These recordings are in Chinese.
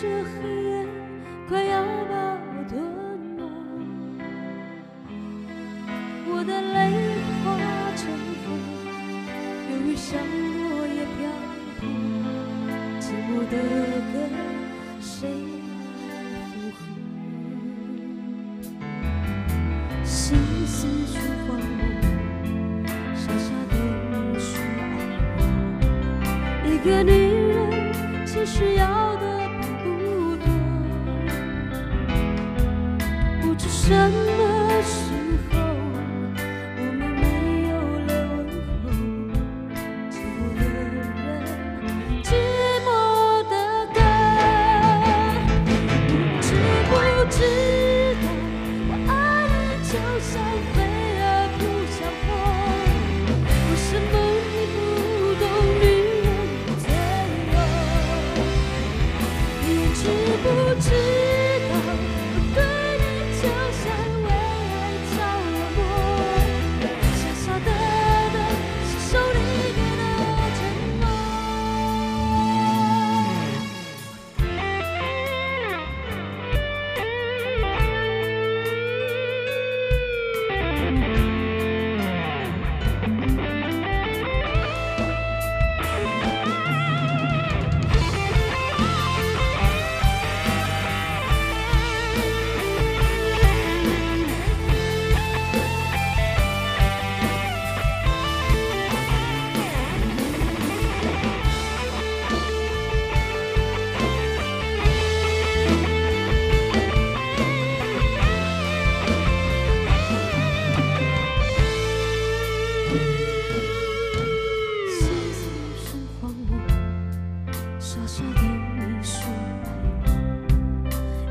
这黑夜快要把我吞没，我的泪化成风，忧郁像落叶飘泊，寂寞的歌谁来附和？心思去荒漠，傻傻的说爱我，一个女人其实要。什么是？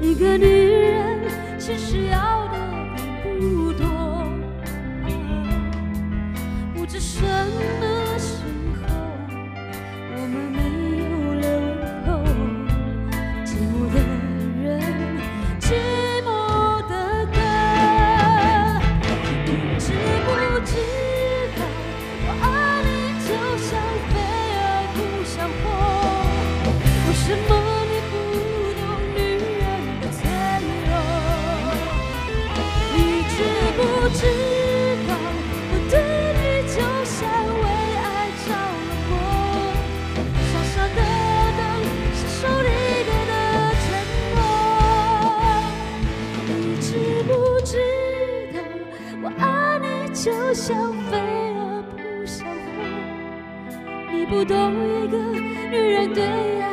一个女人其实要就像飞蛾扑向火你不懂一个女人对爱